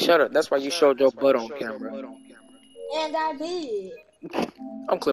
Shut up. That's why you showed your butt on camera. And I did.